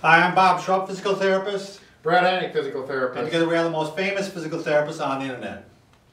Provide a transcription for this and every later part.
Hi, I'm Bob Schrupp, physical therapist, Brad Heineck, physical and therapist. together we are the most famous physical therapists on the internet.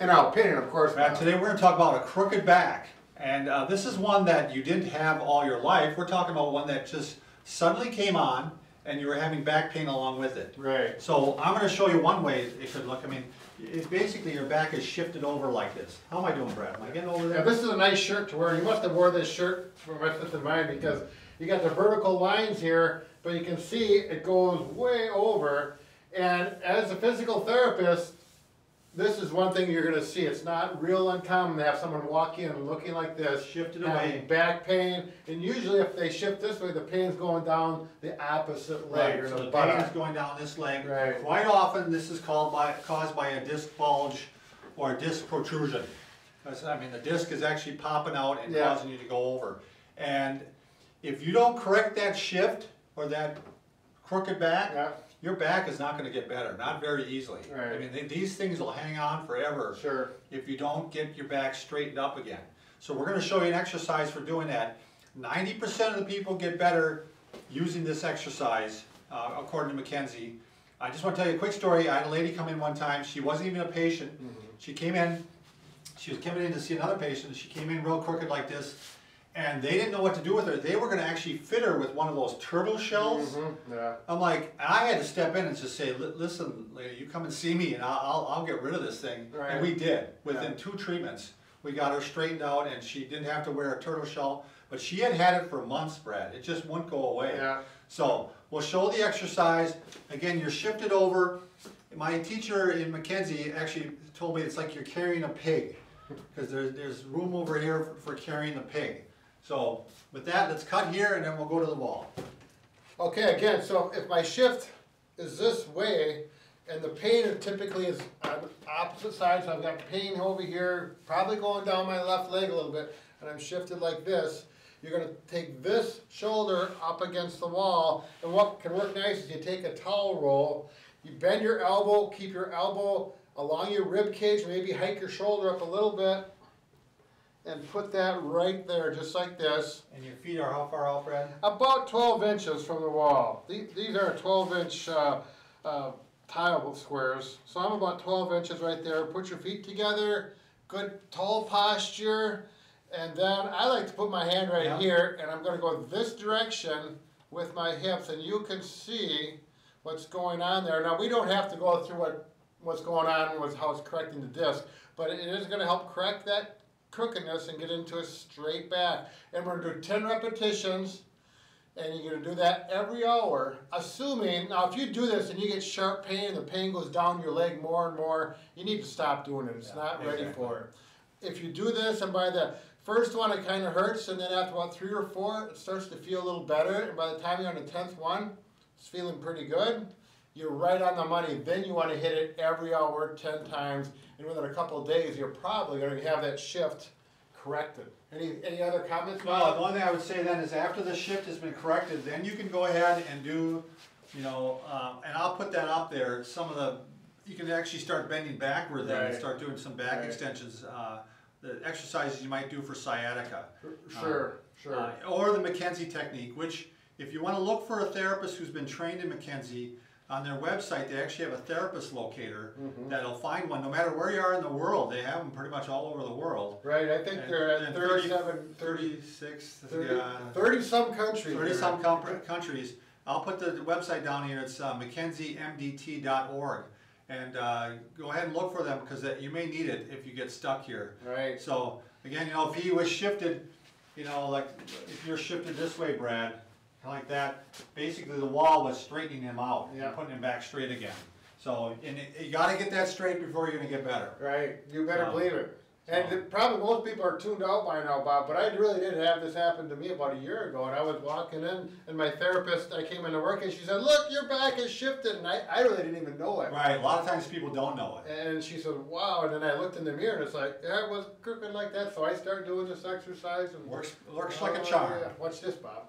In our opinion, of course. And today we're going to talk about a crooked back. And uh, this is one that you didn't have all your life. We're talking about one that just suddenly came on and you were having back pain along with it. Right. So I'm going to show you one way it could look. I mean, it, basically your back is shifted over like this. How am I doing, Brad? Am I getting over there? Yeah, this is a nice shirt to wear. You must have wore this shirt from my fifth of mine because you got the vertical lines here, but you can see it goes way over. And as a physical therapist, this is one thing you're gonna see. It's not real uncommon to have someone walk in looking like this. Shifted away. Back pain, and usually if they shift this way, the pain's going down the opposite leg Right, or so the the pain is going down this leg. Right. Quite often, this is called by, caused by a disc bulge or a disc protrusion. I mean, the disc is actually popping out and Yeah. causing you to go over. And if you don't correct that shift or that crooked back, Yeah. your back is not gonna get better, not very easily. I mean, they- these things will hang on forever Sure. if you don't get your back straightened up again. So we're gonna show you an exercise for doing that. Ninety percent of the people get better using this exercise, uh, according to McKenzie. I just wanna tell you a quick story. I had a lady come in one time, she wasn't even a patient. She came in, she was coming in to see another patient, she came in real crooked like this, and they didn't know what to do with her. They were gonna actually fit her with one of those turtle shells. Mhm, Yeah. I'm like, I had to step in and just say, listen, lady, you come and see me and I'll, I'll, get rid of this thing. Right. And we did. Within Yeah. two treatments, we got her straightened out and she didn't have to wear a turtle shell. But she had had it for months, Brad. It just wouldn't go away. Yeah. So we'll show the exercise. Again, you're shifted over. My teacher in McKenzie actually told me it's like you're carrying a pig. Because there's, there's room over here for, for carrying the pig. So with that, let's cut here and then we'll go to the wall. Okay, again, so if my shift is this way, and the pain typically is on the opposite side, so I've got pain over here, probably going down my left leg a little bit, and I'm shifted like this, you're gonna take this shoulder up against the wall, and what can work nice is you take a towel roll, you bend your elbow, keep your elbow along your rib cage, maybe hike your shoulder up a little bit, and put that right there, just like this. And your feet are how far out, Brad? About 12 inches from the wall. These, are 12 inch uh, uh, tile squares. So I'm about 12 inches right there. Put your feet together, good tall posture. And then I like to put my hand right Yeah. here and I'm going to go this direction with my hips and you can see what's going on there. Now we don't have to go through what, what's going on with how it's correcting the disc, but it is going to help correct that crookedness and get into a straight back. And we're going to do 10 repetitions and you're gonna do that every hour, assuming, now if you do this and you get sharp pain the pain goes down your leg more and more, you need to stop doing it, it's Yeah, not ready exactly. for it. If you do this and by the first one it kinda hurts and then after about three or four, it starts to feel a little better and by the time you're on the tenth one, it's feeling pretty good, you're right on the money, then you wanna hit it every hour, ten times, and within a couple of days, you're probably gonna have that shift corrected. Any, any other comments? Well, the one thing I would say then is after the shift has been corrected, then you can go ahead and do, you know, um, and I'll put that up there, some of the, you can actually start bending backward then and start doing some back Right. extensions, uh, the exercises you might do for sciatica. Sure, sure. Uh, Or the McKenzie technique, which if you wanna look for a therapist who's been trained in McKenzie, on their website, they actually have a therapist locator Mhm. that'll find one, no matter where you are in the world, they have them pretty much all over the world. Right, I think they're at And- and 30 thirty-seven, thirty, Thirty-six, thirty, yeah, thirty-some countries. thirty-some com- countries. I'll put the website down here, it's uh, mckenziemdt.org. And uh, go ahead and look for them, because you may need it if you get stuck here. Right, So, again, you know, if he was shifted, you know, like, if you're shifted this way, Brad, like that, basically the wall was straightening him out Yeah. and putting him back straight again. So, and it- you gotta get that straight before you're gonna get better. right, you better believe it. And so- the- probably most people are tuned out by now, Bob, but I really did have this happen to me about a year ago, and I was walking in, and my therapist, I came into work, and she said, look, your back is shifted, and I, I really didn't even know it. Right, a lot of times people don't know it. And she said, wow, and then I looked in the mirror, and it's like, yeah, it was crooked like that, so I started doing this exercise, and. Works, works like a Oh, charm. yeah. Watch this, Bob.